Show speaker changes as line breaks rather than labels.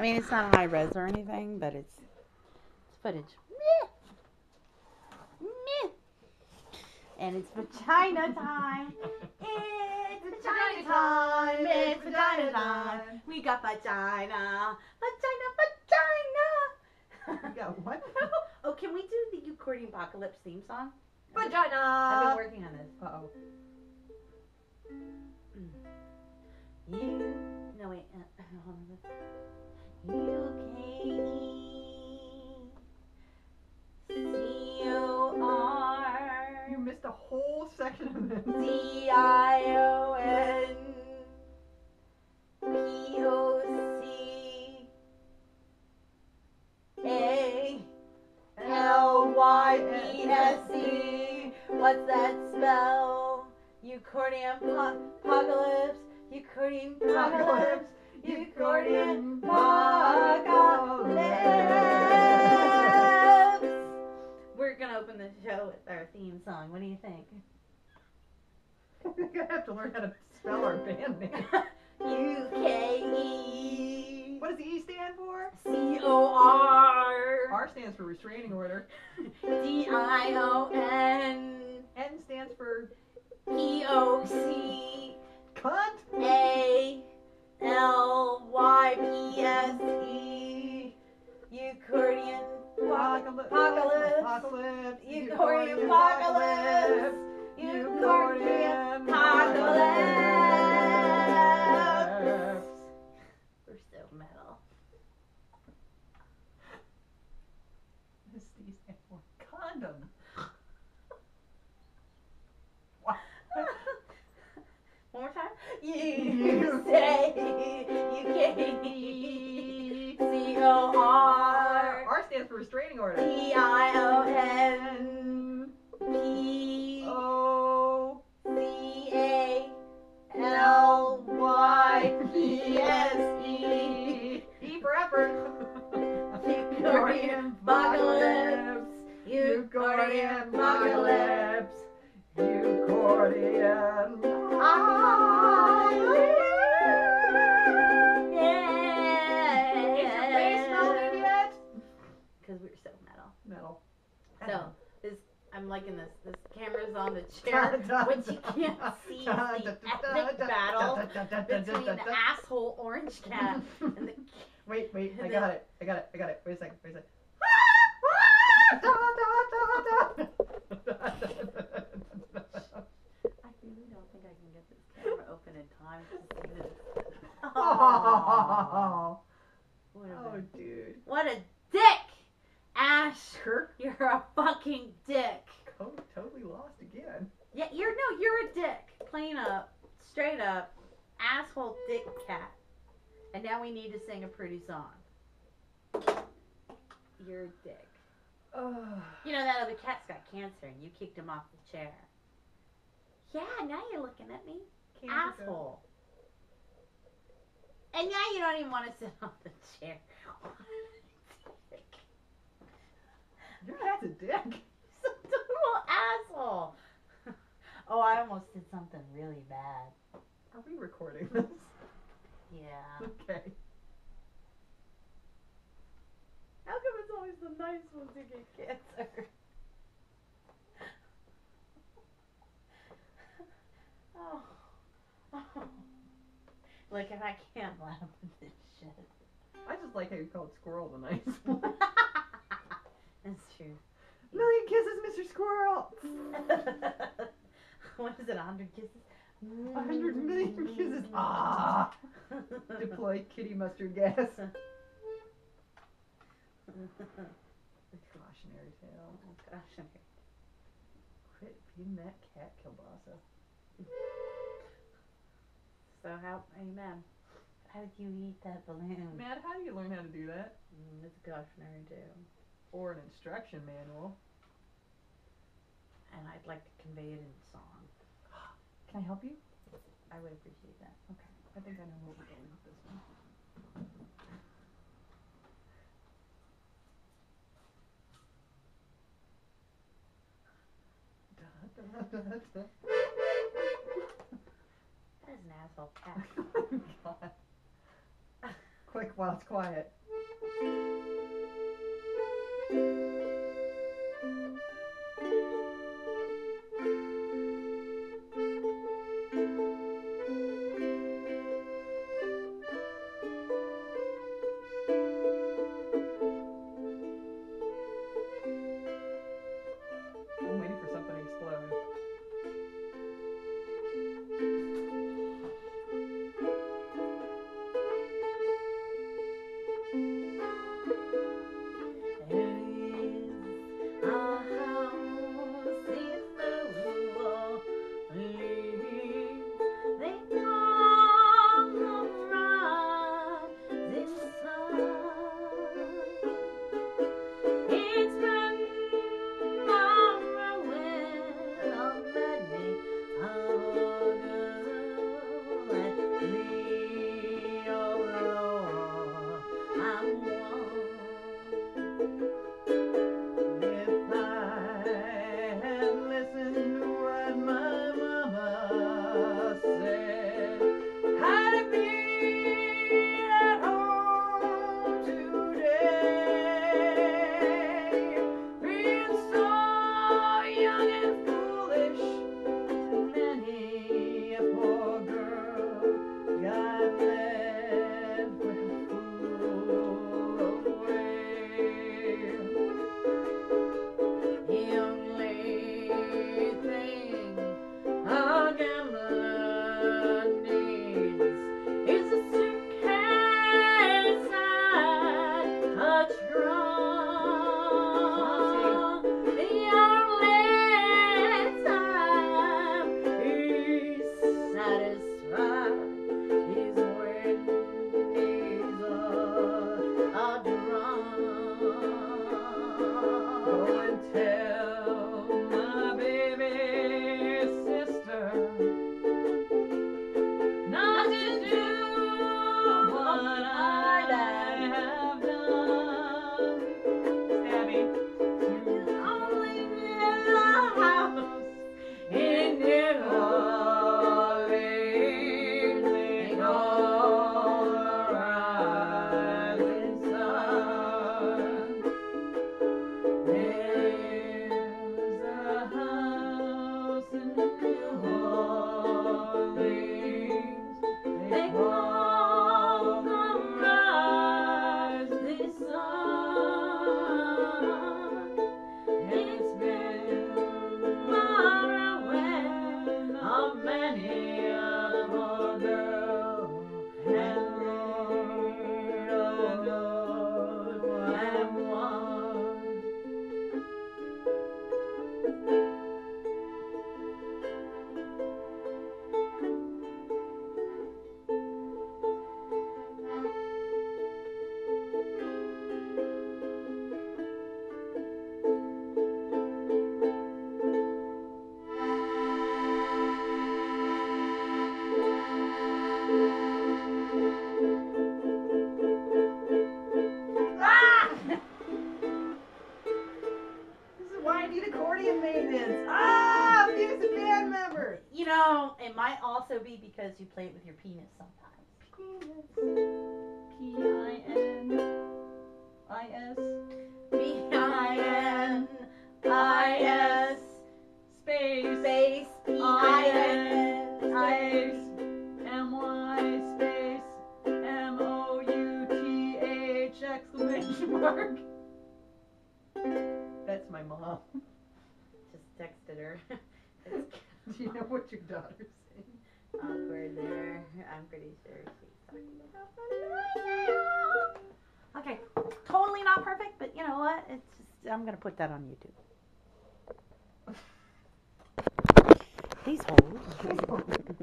I mean, it's not high res or anything, but it's it's footage. Meh. Meh. And it's vagina time. It's vagina time. It's vagina time. We got vagina. Vagina, vagina.
You got what?
oh, can we do the accordion apocalypse theme song?
Vagina.
I've been working on this.
Uh oh.
You no wait. Uh, hold on. U K E C O R
You missed a whole section of this.
D I O N P O C A L Y P S E. What's that spell? UkeCordion po- apocalypse. UkeCordion apocalypse. UkeCordion apocalypse. We're gonna open the show with our theme song. What do you think?
We're gonna have to learn how to spell our band name.
U K E
What does the E stand for?
C O R
R stands for restraining order.
D I O N
N stands for
P O C
cunt.
A
Apocalypse.
Apocalypse.
Apocalypse.
Apocalypse. R
R stands for restraining order.
P I O N P
O
C A L Y P S E
E for effort.
UkeCordion apocalypse. UkeCordion apocalypse. Liking this. This camera's on the chair. What you can't see is the epic battle between the asshole orange cat and the.
Wait, wait, I got it. I got it. I got it. Wait a second. Wait a second.
I really don't think I can get this camera open in time to see this. Aw,
oh,
what, a,
oh, dude.
what a dick, Ash!
Kirk
You're a fucking dick.
oh, totally lost again.
Yeah, you're no, you're a dick. Plain up, straight up, asshole dick cat. And now we need to sing a pretty song. You're a dick.
Oh.
You know that other cat's got cancer and you kicked him off the chair. Yeah, now you're looking at me. Asshole. And now you don't even want to sit on the chair.
Your cat's a dick.
He's a total asshole. Oh, I almost did something really bad.
Are we recording this?
Yeah.
Okay.
How come it's always the nice ones get cancer? oh. oh. Look, if I can't laugh at this shit.
I just like how you called Squirrel the nice one.
That's true.
Million kisses, Mr. Squirrel.
what is it, a hundred kisses?
A hundred million kisses. Ah. Deploy kitty mustard gas. Cautionary tale.
Gosh,
Quit feeding that cat kielbasa.
So how, amen. How did you eat that balloon?
Matt, how do you learn how to do that?
Mm, it's a cautionary tale.
Or an instruction manual.
And I'd like to convey it in song.
Can I help you?
I would appreciate that.
Okay. I think I know what we're doing with this one. Da, da, da, da.
That is an asshole cat.
Oh God. quick while it's quiet. A maintenance. Ah, music band member.
You know, it might also be because you play it with your penis sometimes.
P I N I S
B I N I S
space
space P I N
space M Y space M O U T H exclamation mark. That's my mom.
Texted her.
Do you know what your daughter's saying?
awkward there. I'm pretty sure she's talking about Okay, totally not perfect, but you know what? It's just I'm gonna put that on YouTube. These holes.